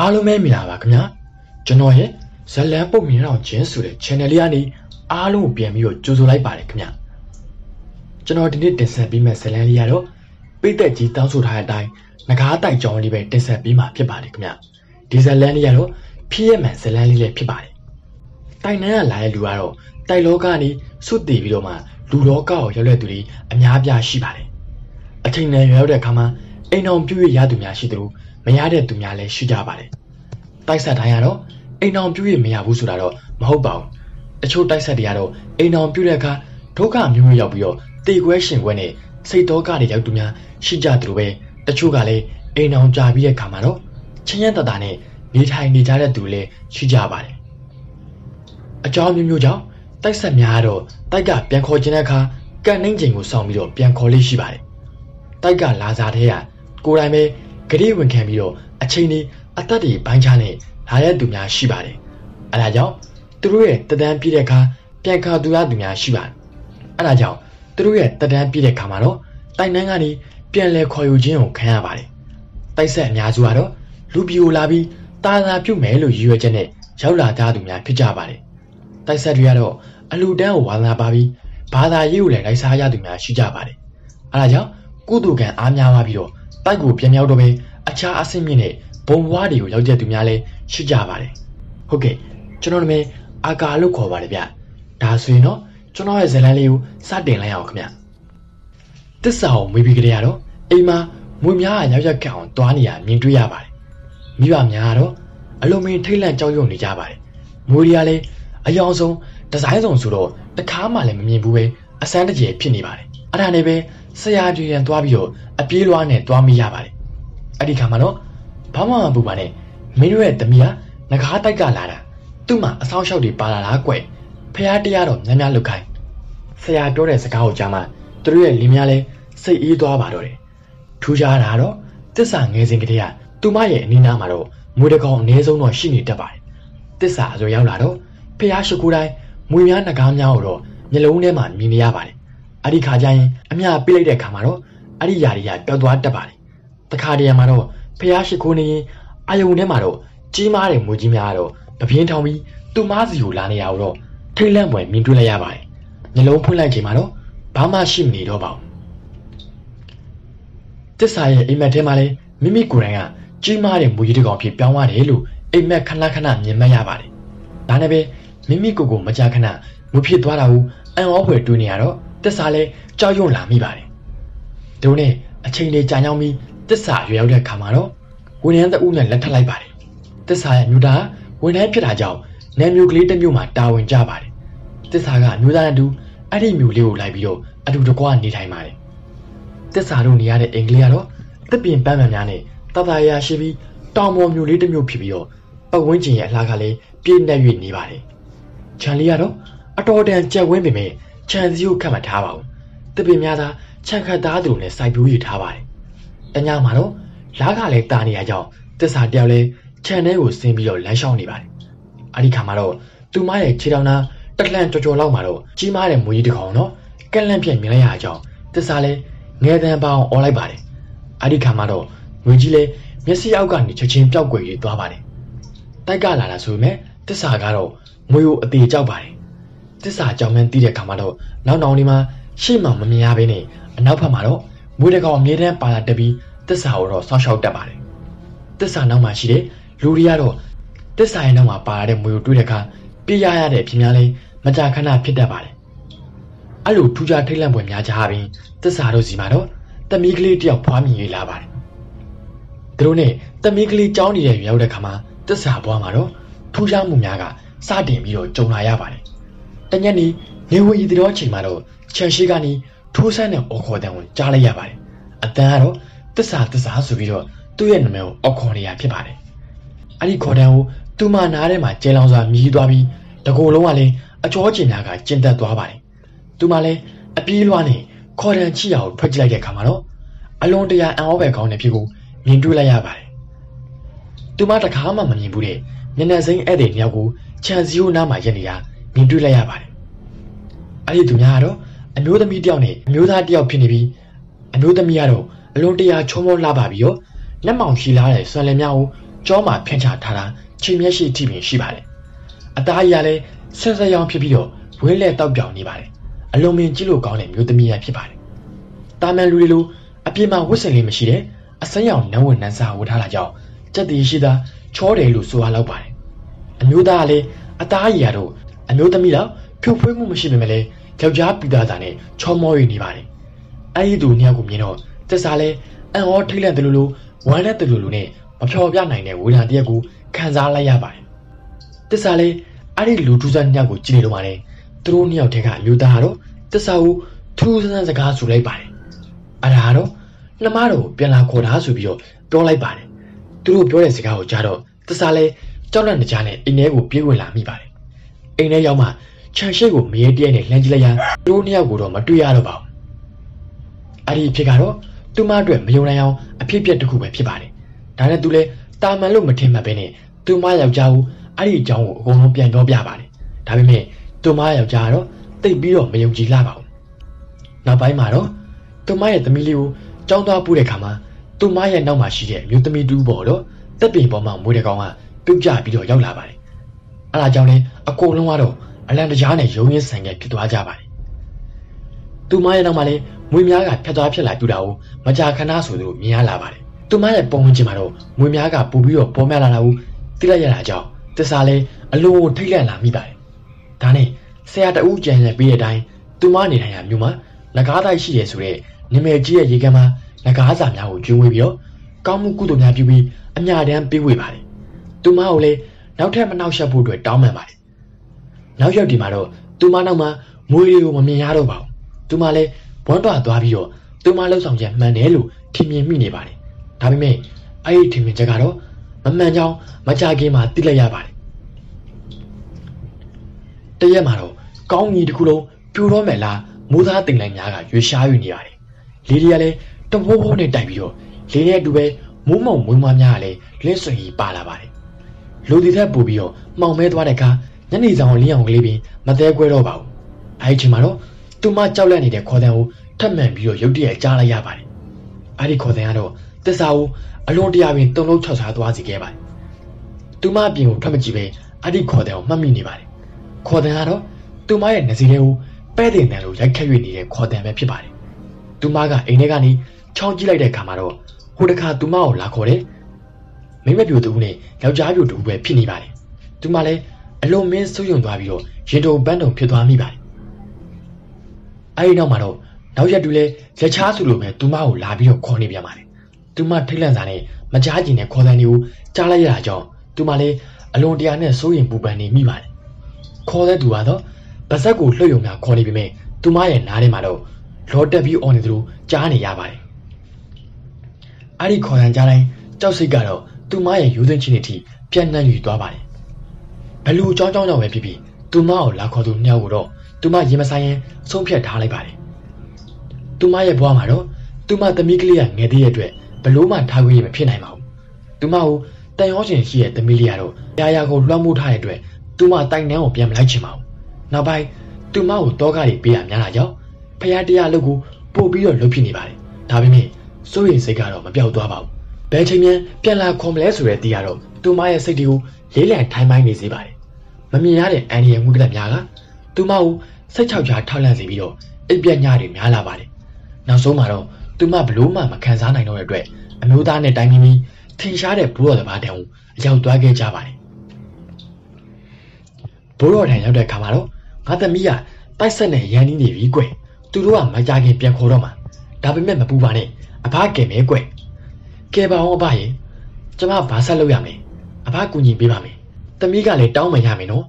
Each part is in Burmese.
အားလုံးပဲမြင်လာပါခင်ဗျာကျွန်တော်ရဲ့ဇလန်ပုတ်မြင်အောင်ချင်းဆိုတဲ့ channel လေးကနေအားလုံးကိုပြန်ပြီးတော့ကြိုဆိုလိုက်ပါတယ်ခင်ဗျာကျွန်တော်ဒီနေ့တင်ဆက်ပေးမယ့်ဇလန်လေးကတော့ပိတ်သက်ကြီးတောင်းဆိုထားတဲ့အတိုင်းငကားတိုက်ကြောင်းလေးပဲတင်ဆက်ပေးမှာဖြစ်ပါတယ်ခင်ဗျာဒီဇလန်လေးကတော့ဖြစ်ရမှန်ဇလန်လေးလည်းဖြစ်ပါတယ်တိုင်နန်းကလာတဲ့လူကတော့တိုက်လောကနေစွတ်တည်ပြီးတော့မှလူလောကကိုရောက်တဲ့သူတွေအများအပြားရှိပါတယ်အချိန်နဲ့ရောက်တဲ့အခါမှာ အိမ်အောင်ပြုရရသူများရှိသလိုမရတဲ့သူများလည်းရှိကြပါတယ်။တိုက်ဆက်တိုင်းကတော့အိမ်အောင်ပြုရမရဘူးဆိုတာတော့မဟုတ်ပါဘူး။တချို့တိုက်ဆက်တွေကတော့အိမ်အောင်ပြုတဲ့အခါဒုက္ခမျိုးမျိုးရောက်ပြီးတော့တေခွဲရှင်ခွဲနဲ့စိတ်တော့ကတွေရောက်သူများရှိကြသလိုပဲတချို့ကလည်းအိမ်အောင်ကြာပြီးတဲ့အခါမှာတော့ချင်းရန်တတာနဲ့နေထိုင်နေကြတဲ့သူလည်းရှိကြပါတယ်။အကြောင်းမျိုးမျိုးကြောင့်တိုက်ဆက်များကတော့တိုက်ကပြန်ခေါ်ခြင်းတဲ့အခါကန်နှိမ့်ချိန်ကိုစောင့်ပြီးတော့ပြန်ခေါ်လေးရှိပါတယ်။တိုက်ကလာစားတဲ့က ကိုယ်တိုင်ပဲဂရိဝင်ခံပြီးတော့အချိန်လေးအသက်တွေပိုင်းခြားနဲ့လာတဲ့သူများရှိပါတယ်။အဲဒါကြောင့်သူတို့ရဲ့တဒန်းပြည့်တဲ့အခါပြန်ခါသူရသူများရှိပါတယ်။အဲဒါကြောင့်သူတို့ရဲ့တဒန်းပြည့်တဲ့အခါမှာတော့တိုင်နှန်းကနေပြန်လဲခေါ်ယူခြင်းကိုခံရပါတယ်။တိုက်ဆက်အများစုကတော့လူပြိုလာပြီးတာသာပြုတ်မယ်လို့ရည်ရွယ်ချက်နဲ့ရောက်လာကြသူများဖြစ်ကြပါတယ်။တိုက်ဆက်တွေကတော့အလူတန်းကိုဝါသနာပါပြီးဘာသာရေးကိုလည်းလိုက်စားရသူများရှိကြပါတယ်။အဲဒါကြောင့်ကုသကံအားများပါပြီးတော့ တိုက်ကိုပြန်မြောက်တော့ပဲအခြားအဆင့်မြင့်တဲ့ဘုံဘွားတွေကိုရောက်တဲ့သူများလည်းရှိကြပါတယ်ဟုတ်ကဲ့ကျွန်တော်နာမည်အာကာလို့ခေါ်ပါတယ်ဗျဒါဆိုရင်တော့ကျွန်တော်ရဲ့ဇလန်းလေးကိုစတင်လိုက်အောင်ခင်ဗျတစ္ဆာကိုမွေးပြီးကြရတော့အိမ်မှာမွေများကရောက်ရောက်ခန့်အောင်တွားနေရမြင်တွေ့ရပါတယ်မိဘများကတော့အလုံးမင်းထိတ်လန့်ကြောက်ရွံ့နေကြပါတယ်မွေးရီကလည်းအယောင်ဆုံးဒီဇိုင်းဆောင်ဆိုတော့တခါမှလည်းမမြင်ဘူးပဲအစမ်းတကြယ်ဖြစ်နေပါတယ်အဲ့ဒါနဲ့ပဲ ဆရာပြရန်သွားပြီးတော့အပြေးလွှားနဲ့သွားမိရပါတယ်အဲ့ဒီခါမှာတော့ဘာမှမပူပါနဲ့မင်းတို့ရဲ့သမီးကငကားတိုက်ကလာတာသူ့မှာအဆောင်လျှောက်တွေပါလာလားကွဖះတရားတော့များများလုတ်ခိုင်းဆရာပြောတဲ့စကားကိုကြားမှသူတို့ရဲ့လင်းများလဲစိတ်အေးသွားပါတော့တယ်ထူးခြားတာတော့တစ္ဆာငယ်စဉ်ကတည်းကသူမရဲ့အနီးနားမှာတော့မွေတကောင်အနည်းဆုံးတော့ရှိနေတတ်ပါတယ်တစ္ဆာဆိုရောက်လာတော့ဖះရှိခိုးတိုင်းမွေများငကားများကိုတော့မျက်လုံးထဲမှာမြင်နေရပါတယ် အဲ့ဒီခါကျရင်အမြပြလိုက်တဲ့ခါမှာတော့အဲ့ဒီຢာတွေကပျောက်သွားတတ်ပါတယ်တခါတည်းမှာတော့ဖះရှိခိုးနေရင်အာယုံထဲမှာတော့ကြီးမားတဲ့မွေကြီးများတော့ပပြင်းထောင်ပြီးသူ့မားစီကိုလာနေရတော့ထိတ်လန့်ပွဲမြင်တွေ့လိုက်ရပါတယ်။နှလုံးဖွင့်လိုက်ချိန်မှာတော့ဘာမှရှိမနေတော့ပါဘူး။တစ္ဆာရဲ့အိမ်မက်ထဲမှာလည်းမိမိကိုယ်တိုင်ကကြီးမားတဲ့မွေကြီးတစ်ကောင်ဖြစ်ပြောင်းသွားတယ်လို့အိမ်မက်ခဏခဏမြင်မှတ်ရပါတယ်။ဒါနဲ့ပဲမိမိကိုယ်ကိုမကြာခဏမူဖြစ်သွားတာကိုအံ့ဩဖွယ်တွေးနေရတော့ တစ္ဆာလည်းကြောက်ရွံ့လာမိပါတယ်။တို့နဲ့အချိန်လေးကြာညောင်းပြီးတစ္ဆာရွရောက်တဲ့ခါမှာတော့ဝန်ထမ်းတအုပ်နဲ့လက်ထပ်လိုက်ပါတယ်။တစ္ဆာရဲ့မြို့သားဝန်ထမ်းဖြစ်တာကြောင့်နယ်မြို့ကလေးတစ်မြို့မှာတာဝန်ကျပါတယ်။တစ္ဆာကမြို့သားနဲ့တူအဲ့ဒီမြို့လေးကိုလိုက်ပြီးတော့အတူတကွနေထိုင်ပါတယ်။တစ္ဆာတို့နေရတဲ့အိမ်ကလေးကတော့တစ်ပြင်ပန်းပန်းများနဲ့တတရာရှိပြီးတောင်ပေါ်မြို့လေးတစ်မြို့ဖြစ်ပြီးတော့ပတ်ဝန်းကျင်ရဲ့အလားကလည်းပြည့်နှက်၍နေပါတယ်။ခြံလေးကတော့အတော်တန်ကြက်ဝင်းပင်မဲ့ ခြံစည်းကိုခတ်မှတ်ထားပါဘူး။တစ်ပင်များသာခြံခတ်သားသူနဲ့စိုက်ပျိုးရထားပါတယ်။တညမှာတော့လားကလည်းတာနေရကြောင်းတစ္ဆာတယောက်လဲခြံထဲကိုဆင်းပြီးတော့လမ်းလျှောက်နေပါတယ်။အဲဒီခါမှာတော့သူမရဲ့ခြေထောက်နာတလှန်ကြော်ကြော်လောက်မှာတော့ကြီးမားတဲ့မွေးတစ်ကောင်တော့ကက်လန့်ပြက်မြင်လိုက်ရကြောင်းတစ္ဆာလဲငယ်တန်းပေါင်းអော်လိုက်ပါတယ်။အဲဒီခါမှာတော့ငွေကြီးလဲမျက်စိအောက်ကနေချက်ချင်းပျောက်ကွယ်ရေးသွားပါတယ်။တိုက်ကလာတာဆိုပေမဲ့တစ္ဆာကတော့ငွေကိုအသေးကြောက်ပါတယ်။ တစ္ဆာကြောင်မှန်းတီးတဲ့ခါမှာတော့နောက်နောင်ဒီမှာရှေ့မှမမြင်ရဘဲနဲ့အနောက်ဘက်မှာတော့မွေးတစ်ကောင်အမြဲတမ်းပါလာတက်ပြီးတစ္ဆာကိုတော့စောင့်ရှောက်တတ်ပါတယ်တစ္ဆာနောက်မှာရှိတဲ့လူတွေကတော့တစ္ဆာရဲ့နောက်မှာပါလာတဲ့မွေကိုတွေ့တဲ့အခါပြရရတဲ့အဖြစ်များလဲမကြာခဏဖြစ်တတ်ပါတယ်အဲ့လိုထူးခြားထိတ်လန့်ပွဲများကြပြီးတစ္ဆာတို့စီမှာတော့တမီးကလေးတယောက်ဖွားမြင်ရလာပါတယ်သူတို့နဲ့တမီးကလေးကြောင်းနေတဲ့ရောက်တဲ့ခါမှာတစ္ဆာဘွားမှာတော့ထူးခြားမှုများကစတင်ပြီးတော့ကြုံလာရပါတယ် တညနေနေဝီတီတော်ချိန်မှာတော့ခြံရှိကနေထိုးဆန်းတဲ့အော်ခေါ်တန်ကိုကြားလိုက်ရပါတယ်အတန်ကတော့တစ္ဆာတစ္ဆာဆိုပြီးတော့သူ့ရဲ့နာမည်ကိုအော်ခေါ်နေရဖြစ်ပါတယ်အဲ့ဒီခေါ်တန်ကိုသူ့မနားထဲမှာကျဲလောင်စွာမြည်သွားပြီးတကိုယ်လုံးကလည်းအချောကျင်များကကျဉ်တက်သွားပါတယ်သူမလည်းအပြေးလွှားနဲ့ခေါ်တန်ချီအောင်ထွက်ကြည့်လိုက်တဲ့အခါမှာတော့အလွန်တရာအံ့ဩပဲကောင်းတဲ့ဖြစ်ကိုမြင်တွေ့လိုက်ရပါတယ်သူမတခါမှမမြင်ဘူးတဲ့မျက်နှာစိမ်းဧည့်သည်မြောက်ကိုခြံစည်းရိုးနားမှာရက်နေတာ မြင်တွေ့လိုက်ရပါတယ်အဲ့ဒီသူများကတော့အမျိုးသမီးတယောက်နဲ့အမျိုးသားတယောက်ဖြစ်နေပြီးအမျိုးသမီးကတော့အလွန်တရာချုံမောလှပါပြီးတော့လက်မောင်ရှိလာတဲ့ဆွမ်းလည်များကိုကြောမှာဖြန့်ချထားတာချိန်မျက်ရှိထိပင်ရှိပါတယ်အသားကြီးကလည်းဆက်ဆက်ရောင်ဖြစ်ပြီးတော့ဝင်းလက်တောက်ပြောင်နေပါတယ်အလုံးမင်းကြည့်လို့ကောင်းတဲ့မျိုးသမီးရဖြစ်ပါတယ်တာမန်လူတွေလိုအပြစ်မှဝတ်ဆင်လေးမရှိတဲ့အစမ်းရောင်နန်းဝင်နန်းစားဝတ်ထားတာကြောင့်စက်တီရှိတာချောတယ်လို့ဆိုရလောက်ပါတယ်အမျိုးသားကလည်းအသားကြီးရတော့ အမျိုးသမီးတော့ဖြုတ်ဖွေးမှုမရှိပေမဲ့လည်းယောက်ျားပိသားတာနဲ့ချောမောရနေပါတယ်အဲ့ဒီသူနှစ်ယောက်ကိုမြင်တော့တက်စားလဲအံ့ဩထိတ်လန့်တယ်လို့လို့ဝမ်းနဲ့တယ်လို့လို့နဲ့မဖြော်ပြနိုင်တဲ့ဝေဒနာတရက်ကိုခံစားလိုက်ရပါတယ်တစ္ဆာလေးအဲ့ဒီလူထူးဆန်းညောက်ကိုကြည့်နေတော့မှလည်းသူတို့နှစ်ယောက်တည်းကအမျိုးသားကတော့တစ္ဆာကိုထူးဆန်းစကားဆိုလိုက်ပါတယ်အဲ့ဒါကတော့နှမတော်ပြန်လာခေါ်တာဆိုပြီးတော့ပြောလိုက်ပါတယ်သူတို့ပြောတဲ့စကားကိုကြားတော့တစ္ဆာလေးကြောက်လန့်နေကြတဲ့အိမ်ထဲကိုပြေးဝင်လာမိပါတယ် အိမ်ထဲရောက်မှခြံရှိကိုမရေတည့်နဲ့လှမ်းကြည့်လိုက်ရင်သူတို့နှစ်ယောက်ကိုတော့မတွေ့ရတော့ပါဘူးအဲ့ဒီအဖြစ်ကတော့သူမအတွက်မယုံနိုင်အောင်အဖြစ်ပြက်တစ်ခုပဲဖြစ်ပါတယ်ဒါနဲ့သူလည်းတာမန်လို့မထင်မှတ်ပဲနဲ့သူမယောက်ျားကိုအဲ့ဒီအကြောင်းကိုအကုန်လုံးပြန်ပြောပြပါတယ်ဒါပေမဲ့သူမယောက်ျားကတော့တိတ်ပြီးတော့မယုံကြည်လာပါဘူးနောက်ပိုင်းမှာတော့သူမရဲ့သမီးလေးကိုကြောင်းသွားပို့တဲ့ခါမှာသူမရဲ့နောက်မှာရှိတဲ့မြို့သမီးတူပေါ်တော့တက်ပင်ပေါ်မှာမွေးတဲ့ကောင်ကပြုတ်ကျပြီးတော့ရောက်လာပါတယ် အဲ့ဒါကြောင့်လဲအကုန်လုံးကတော့အလံတကြားနဲ့ရုံရင်းဆန်ကဖြစ်သွားကြပါတယ်သူမရဲ့နောက်မှာလည်းမွေများကဖြတ်သွားဖြစ်လာပြူတာကိုမကြာခဏဆိုသလိုမြင်ရလာပါတယ်သူမရဲ့ပုံဝင်ချင်းမှာတော့မွေများကပူပြီးတော့ပေါ်များလာတာကိုသိလိုက်ရတာကြောင့်တစ္ဆာလည်းအလိုကိုထိတ်လန့်လာမိပါတယ်ဒါနဲ့ဆရာတအူးကြံရပြီးတဲ့အတိုင်းသူမနေထိုင်ရာမြို့မှာငကားတိုက်ရှိရဆိုတဲ့နမည်ကြီးရဲ့ရေကမ်းမှာငကားစာများကိုကျွေးဝေးပြီးတော့ကောင်းမှုကုသိုလ်များပြုပြီးအမြတမ်းပေးဝေပါတယ်သူမကိုလည်း နောက်ထပ်မနှောက်ယှက်ဖို့အတွက်တောင်းပန်ပါတယ်နောက်ရက်ဒီမှာတော့သူမနောက်မှာမွေတွေကိုမမြင်ရတော့ပါဘူးသူမလည်းဘွမ်းတွားသွားပြီးတော့သူမလှုပ်ဆောင်ချက်မှန်တယ်လို့ထင်မြင်မိနေပါတယ်ဒါပေမဲ့အဲ့ဒီထင်မြင်ချက်ကတော့မမှန်ကြောင်းမကြခင်မှာသိလိုက်ရပါတယ်တရက်မှာတော့ကောင်းကြီးတစ်ခုလုံးပြိုတော့မယ်လားမိုးသားတင်လိုက်များကရွေရှားယူနေရတယ်လေဒီကလည်းတဘိုးဘိုးနဲ့တိုက်ပြီးတော့လေနဲ့အတူပဲမိုးမုံမွေးမွားများကလည်းလင်းဆွေကြီးပါလာပါတယ် လူဒီထက်ပို့ပြီးတော့မှောင်မဲသွားတဲ့အခါညနေဆောင်လင်းအောင်ကလေးပင်မသေးခွဲတော့ပါဘူးအဲဒီချိန်မှာတော့သူမကြောက်လန့်နေတဲ့ခေါ်တဲ့ကိုထပ်မံပြီးတော့ရုတ်တရက်ကြားလိုက်ရပါတယ်အဲဒီခေါ်တဲ့ကတော့တစ္ဆာကိုအလွန်တရာပင်တုံလုံးချောက်ချာသွားစီခဲ့ပါတယ်သူမအပြင်ကိုထွက်မကြည့်ပဲအဲ့ဒီခေါ်တဲ့ကိုမှတ်မိနေပါတယ်ခေါ်တဲ့ကတော့သူမရဲ့နေစီလေးကိုပဲ့တင်တယ်လို့ရိုက်ခတ်၍နေတဲ့ခေါ်တဲ့ပဲဖြစ်ပါတယ်သူမကအိမ်ထဲကနေချောင်းကြည့်လိုက်တဲ့အခါမှာတော့ဟိုတခါသူမကိုလာခေါ်တယ် မိမပြိုတူနဲ့ယောက်ျားပြိုတူပဲဖြစ်နေပါတယ်သူမလည်းအလွန်မင်းဆုပ်ယုံသွားပြီးတော့ရင်တုံပန်းတုံဖြစ်သွားမိပါတယ်အဲဒီနောက်မှာတော့နောက်ရက်တူလဲရချားစုလိုပဲသူမကိုလာပြီးတော့ခေါ်နေပြန်ပါတယ်သူမထိတ်လန့်စာနဲ့မကြားကျင်တဲ့ခေါ်တဲ့တွေကိုကြားလိုက်ရတာကြောင့်သူမလည်းအလွန်တရာနဲ့စိုးရင်ပူပန်နေမိပါတယ်ခေါ်တဲ့သူကတော့ဗဇက်ကိုလှုပ်ယုံများခေါ်နေပြီမဲ့သူမရဲ့နားထဲမှာတော့လော်တက်ပြီးအော်နေသလိုကြားနေရပါတယ်အဲ့ဒီခေါ်ရန်ကြားတိုင်းကြောက်စိတ်ကတော့ သူမရဲ့ယူသွင်းခြင်းအထိပြန့်နှံ့ယူသွားပါတယ်ဘလူအကြောင်းကြောင်းကြောင့်ပဲဖြစ်ပြီးသူမကိုလာခေါ်သူနှစ်ယောက်ကိုတော့သူမရင်မဆိုင်ရင်ဆုံးဖြတ်ထားလိုက်ပါတယ်သူမရဲ့ဘဝမှာတော့သူမသမီးကလေးကငယ်သေးတဲ့အတွက်ဘလို့မှထားခွင့်ရမဖြစ်နိုင်ပါဘူးသူမကိုတန်ရောရှင်ရှိတဲ့သမီးလေးကတော့ရာရာကိုလွှမ်းမိုးထားတဲ့အတွက်သူမတိုင်နှန်းကိုပြန်မလိုက်ချင်ပါဘူးနောက်ပိုင်းသူမကိုတောကတွေပေးရများလာကြောင်းဖရာတရားလုပ်ကိုပို့ပြီးတော့လုပ်ဖြစ်နေပါတယ်ဒါပေမဲ့စိုးရိမ်စိတ်ကတော့မပြောက်သွားပါဘူး ဘယ်ချိန်မှပြန်လာခေါ်မလဲဆိုတဲ့တီးကတော့သူမရဲ့စိတ်တွေကိုလေးလံထိုင်းပိုင်းနေစေပါတယ်မမြင်ရတဲ့အန်ဒီရဲ့ငွေကလပ်များကသူမကိုစိတ်ချောက်ချာထောက်လန့်စေပြီးတော့အိပ်ပြက်ညတွေများလာပါတယ်နောက်ဆုံးမှာတော့သူမဘလို့မှမခံစားနိုင်တော့တဲ့အတွက်အမျိုးသားနဲ့တိုင်းမီမီထင်ရှားတဲ့ဘိုးတော်တပါးတန်ကိုအရောက်သွားခဲ့ကြပါတယ်ဘိုးတော်တန်ရောက်တဲ့ခါမှာတော့ငါသမီးကတိုက်ဆက်နဲ့ရန်နီးနေပြီကွသူတို့ကမကြခင်ပြန်ခေါ်တော့မှာဒါပေမဲ့မပူပါနဲ့အဖကယ်မဲကွ ကယ်ပါအောင်အဖရေကျမဘာဆက်လုပ်ရမလဲအဖကူညီပေးပါမယ်သမီးကလည်းတောင်းမှရမယ်နော်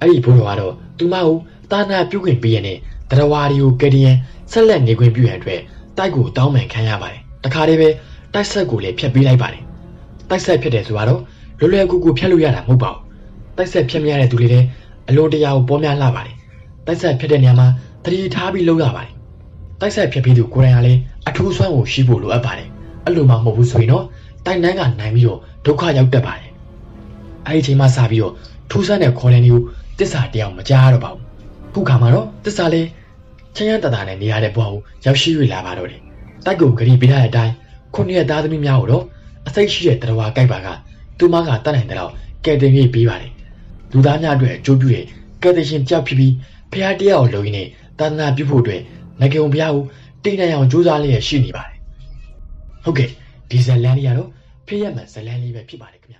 အဲ့ဒီဘိုးတော်ကတော့သူမကိုတာနာပြုတ်ခွင့်ပေးရတဲ့တရဝါရီကိုကယ်ဒီယန်ဆက်လက်နေခွင့်ပြုရန်အတွက်တိုက်ကိုတောင်းပန်ခံရပါတယ်တခါတည်းပဲတိုက်ဆက်ကိုလည်းဖျက်ပေးလိုက်ပါတယ်တိုက်ဆက်ဖြစ်တယ်ဆိုတော့လွယ်လွယ်ကူကူဖျက်လို့ရတာမဟုတ်ပါဘူးတိုက်ဆက်ဖျက်မရတဲ့သူတွေလည်းအလွန်တရာကိုပေါ်များလာပါတယ်တိုက်ဆက်ဖျက်တဲ့နေရာမှာတတိထားပြီးလုပ်ရပါတယ်တိုက်ဆက်ဖျက်ပြီးသူကိုယ်တိုင်ကလည်းအထူးဆွမ်းကိုရှိဖို့လိုအပ်ပါတယ် အဲ့လိုမှမဟုတ်ဘူးဆိုရင်တော့တိုင်တန်းကနိုင်ပြီးတော့ဒုက္ခရောက်တတ်ပါတယ်အဲ့ဒီအချိန်မှစပြီးတော့ထူးဆန်းတဲ့ခေါ်လန်တွေကိုတစ္ဆာတရားမကြားတော့ပါဘူးခုခါမှာတော့တစ္ဆာလေးချမ်းရတတာနဲ့နေရတဲ့ဘဝကိုရောက်ရှိရလာပါတော့တယ်တိုက်ကိုဂရီပေးတဲ့အတိုင်းခုနှစ်ရက်သားသမီးများကိုတော့အစိတ်ရှိတဲ့တရားကြိုက်ပါကသူမကတတ်နိုင်တဲ့လောက်ကယ်တင်ရေးပေးပါတယ်လူသားများအတွက်အကျိုးပြုတဲ့ကယ်တင်ရှင်ကြောက်ဖြစ်ပြီးဖရာတရားကိုလုံရင်းနဲ့တာသနာပြုဖို့အတွက်ငကုံဖရာကိုတိတ်တန့်အောင်ကြိုးစားလျက်ရှိနေပါတယ် ဟုတ်ကဲ့ဒီဇလန်လေးကတော့ဖေးရမှန်ဇလန်လေးပဲဖြစ်ပါတယ်ခင်ဗျ